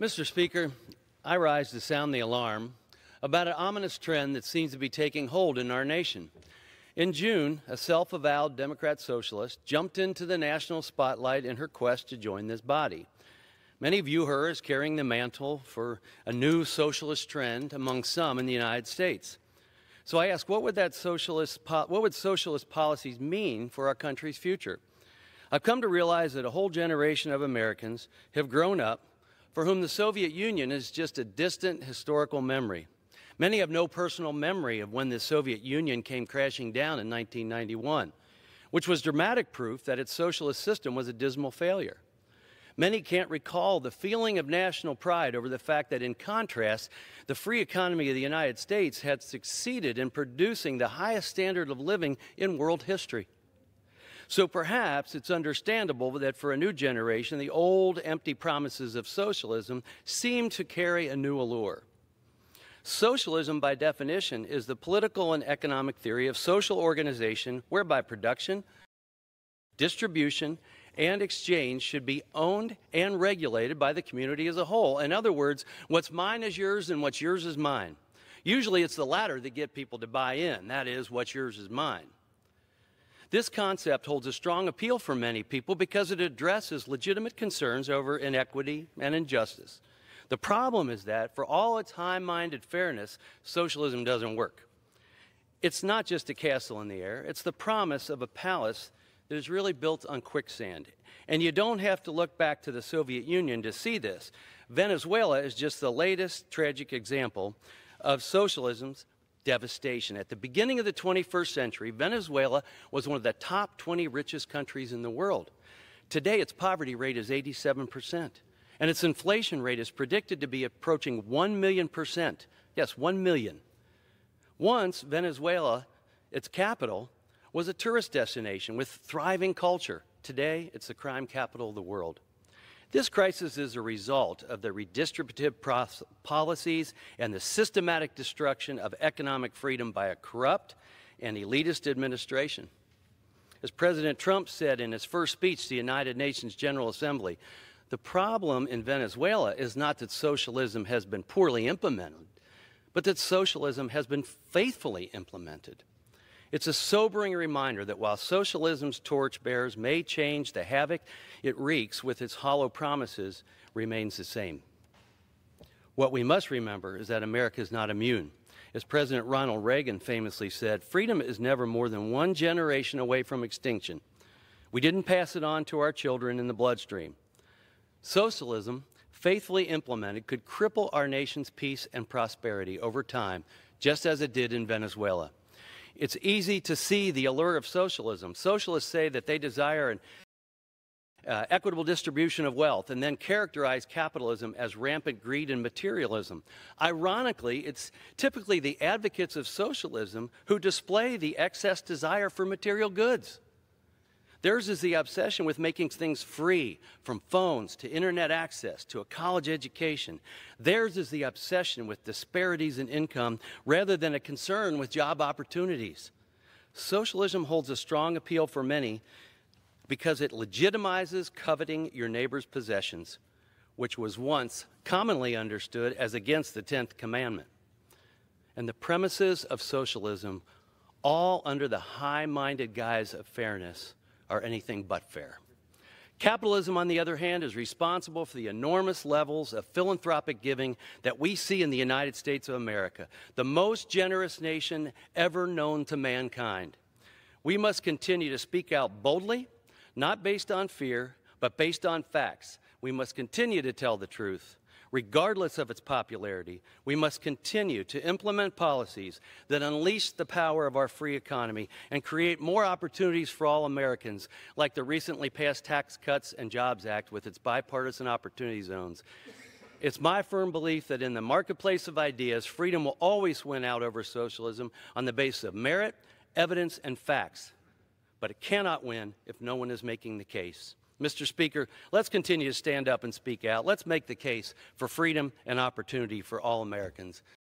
Mr. Speaker, I rise to sound the alarm about an ominous trend that seems to be taking hold in our nation. In June, a self avowed Democrat socialist jumped into the national spotlight in her quest to join this body. Many view her as carrying the mantle for a new socialist trend among some in the United States. So I ask, what would that socialist, what would socialist policies mean for our country's future? I've come to realize that a whole generation of Americans have grown up for whom the Soviet Union is just a distant historical memory. Many have no personal memory of when the Soviet Union came crashing down in 1991, which was dramatic proof that its socialist system was a dismal failure. Many can't recall the feeling of national pride over the fact that, in contrast, the free economy of the United States had succeeded in producing the highest standard of living in world history. So perhaps it's understandable that for a new generation, the old empty promises of socialism seem to carry a new allure. Socialism, by definition, is the political and economic theory of social organization whereby production, distribution, and exchange should be owned and regulated by the community as a whole. In other words, what's mine is yours and what's yours is mine. Usually it's the latter that get people to buy in. That is, what's yours is mine. This concept holds a strong appeal for many people because it addresses legitimate concerns over inequity and injustice. The problem is that, for all its high minded fairness, socialism doesn't work. It's not just a castle in the air, it's the promise of a palace that is really built on quicksand. And you don't have to look back to the Soviet Union to see this. Venezuela is just the latest tragic example of socialism's devastation. At the beginning of the 21st century, Venezuela was one of the top 20 richest countries in the world. Today, its poverty rate is 87%, and its inflation rate is predicted to be approaching 1 million percent. Yes, 1 million. Once, Venezuela, its capital, was a tourist destination with thriving culture. Today, it's the crime capital of the world. This crisis is a result of the redistributive policies and the systematic destruction of economic freedom by a corrupt and elitist administration. As President Trump said in his first speech to the United Nations General Assembly, the problem in Venezuela is not that socialism has been poorly implemented, but that socialism has been faithfully implemented. It's a sobering reminder that while socialism's torchbearers may change, the havoc it wreaks with its hollow promises remains the same. What we must remember is that America is not immune. As President Ronald Reagan famously said, freedom is never more than one generation away from extinction. We didn't pass it on to our children in the bloodstream. Socialism, faithfully implemented, could cripple our nation's peace and prosperity over time, just as it did in Venezuela. It's easy to see the allure of socialism. Socialists say that they desire an uh, equitable distribution of wealth and then characterize capitalism as rampant greed and materialism. Ironically, it's typically the advocates of socialism who display the excess desire for material goods. Theirs is the obsession with making things free, from phones to internet access to a college education. Theirs is the obsession with disparities in income rather than a concern with job opportunities. Socialism holds a strong appeal for many because it legitimizes coveting your neighbor's possessions, which was once commonly understood as against the 10th commandment. And the premises of socialism, all under the high minded guise of fairness, are anything but fair. Capitalism, on the other hand, is responsible for the enormous levels of philanthropic giving that we see in the United States of America, the most generous nation ever known to mankind. We must continue to speak out boldly, not based on fear, but based on facts. We must continue to tell the truth regardless of its popularity, we must continue to implement policies that unleash the power of our free economy and create more opportunities for all Americans, like the recently passed Tax Cuts and Jobs Act with its bipartisan opportunity zones. It's my firm belief that in the marketplace of ideas, freedom will always win out over socialism on the basis of merit, evidence, and facts. But it cannot win if no one is making the case. Mr. Speaker, let's continue to stand up and speak out. Let's make the case for freedom and opportunity for all Americans.